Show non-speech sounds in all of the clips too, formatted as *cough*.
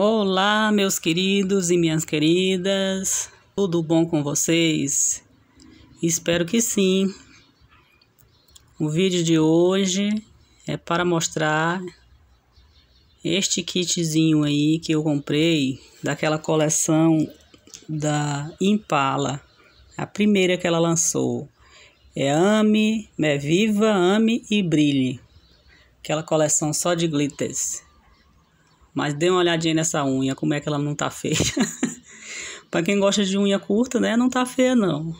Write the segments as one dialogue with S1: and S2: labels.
S1: Olá, meus queridos e minhas queridas, tudo bom com vocês? Espero que sim. O vídeo de hoje é para mostrar este kitzinho aí que eu comprei daquela coleção da Impala, a primeira que ela lançou. É Ame, é Viva, Ame e Brilhe. Aquela coleção só de glitters. Mas dê uma olhadinha nessa unha, como é que ela não tá feia. *laughs* para quem gosta de unha curta, né, não tá feia não.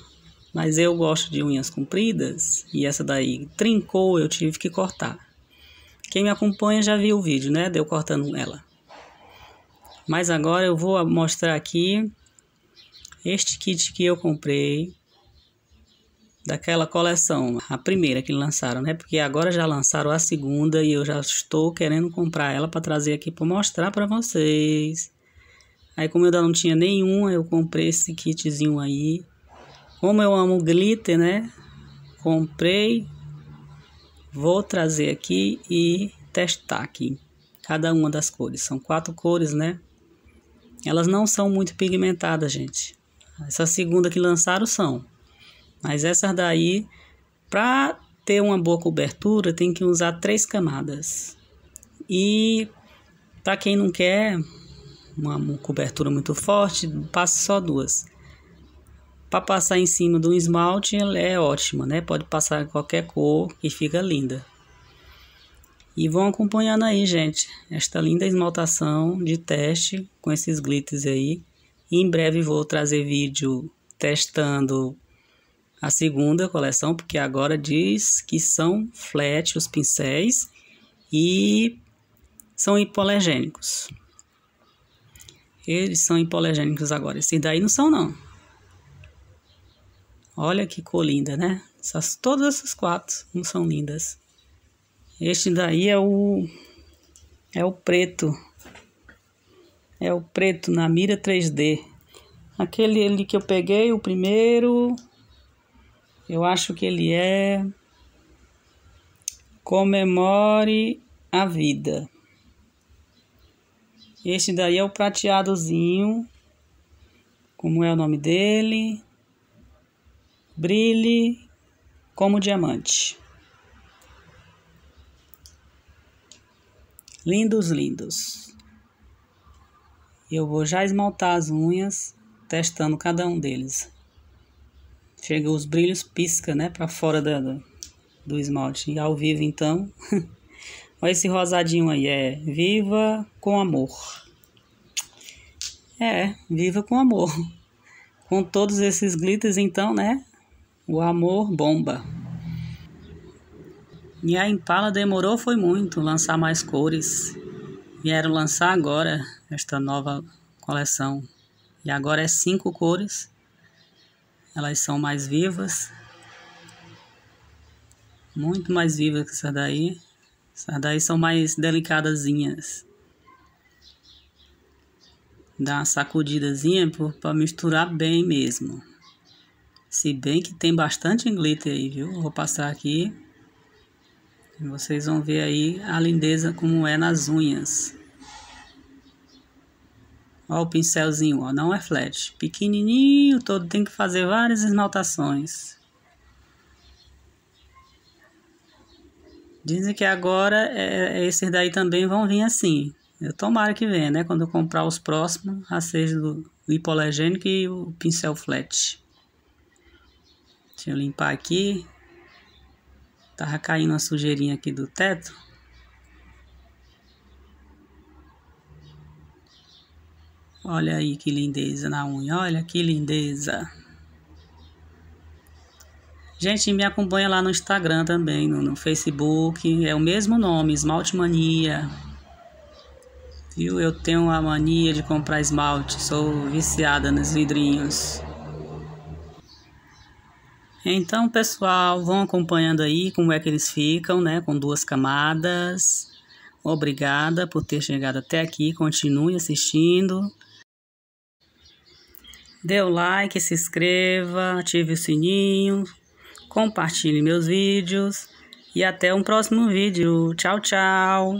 S1: Mas eu gosto de unhas compridas e essa daí trincou, eu tive que cortar. Quem me acompanha já viu o vídeo, né, deu cortando ela. Mas agora eu vou mostrar aqui este kit que eu comprei daquela coleção, a primeira que lançaram, né? Porque agora já lançaram a segunda e eu já estou querendo comprar ela para trazer aqui para mostrar para vocês. Aí como eu ainda não tinha nenhuma, eu comprei esse kitzinho aí. Como eu amo glitter, né? Comprei. Vou trazer aqui e testar aqui cada uma das cores. São quatro cores, né? Elas não são muito pigmentadas, gente. Essa segunda que lançaram são. Mas essas daí, para ter uma boa cobertura, tem que usar três camadas. E para quem não quer uma cobertura muito forte, passe só duas. Para passar em cima do esmalte, ela é ótima, né? Pode passar qualquer cor que fica linda. E vão acompanhando aí, gente, esta linda esmaltação de teste com esses glitters aí. E em breve vou trazer vídeo testando a segunda coleção, porque agora diz que são flat os pincéis e são hipoalergênicos. Eles são hipoalergênicos agora. Esses daí não são, não. Olha que cor linda, né? Essas, todas essas quatro não são lindas. Este daí é o é o preto. É o preto na mira 3D. Aquele ali que eu peguei, o primeiro, eu acho que ele é Comemore a Vida. Este daí é o prateadozinho. Como é o nome dele? Brilhe como diamante. Lindos, lindos. Eu vou já esmaltar as unhas, testando cada um deles. Chega os brilhos, pisca, né, para fora da, do, do esmalte. E ao vivo, então, *laughs* olha esse rosadinho aí, é Viva com Amor. É, Viva com Amor. *laughs* Com todos esses glitters, então, né, o amor bomba. E a Impala demorou foi muito lançar mais cores. Vieram lançar agora esta nova coleção. E agora é cinco cores elas são mais vivas. Muito mais vivas que essa daí. Essas daí são mais delicadazinhas. Dá uma sacudidazinha para misturar bem mesmo. Se bem que tem bastante glitter aí, viu? Vou passar aqui. Vocês vão ver aí a lindeza como é nas unhas. Ó o pincelzinho, ó, não é flat. Pequenininho, todo tem que fazer várias esmaltações. Dizem que agora é, é, esses daí também vão vir assim. Eu tomara que venha, né? Quando eu comprar os próximos, a seja do hipoalergênico e o pincel flat. Deixa eu limpar aqui. Tava caindo uma sujeirinha aqui do teto. Olha aí que lindeza na unha, olha que lindeza. Gente, me acompanha lá no Instagram também, no, no Facebook, é o mesmo nome, Esmalte Mania. Viu? Eu tenho a mania de comprar esmalte, sou viciada nos vidrinhos. Então, pessoal, vão acompanhando aí como é que eles ficam, né? Com duas camadas. Obrigada por ter chegado até aqui. Continue assistindo. Dê o like, se inscreva, ative o sininho, compartilhe meus vídeos e até um próximo vídeo. Tchau, tchau!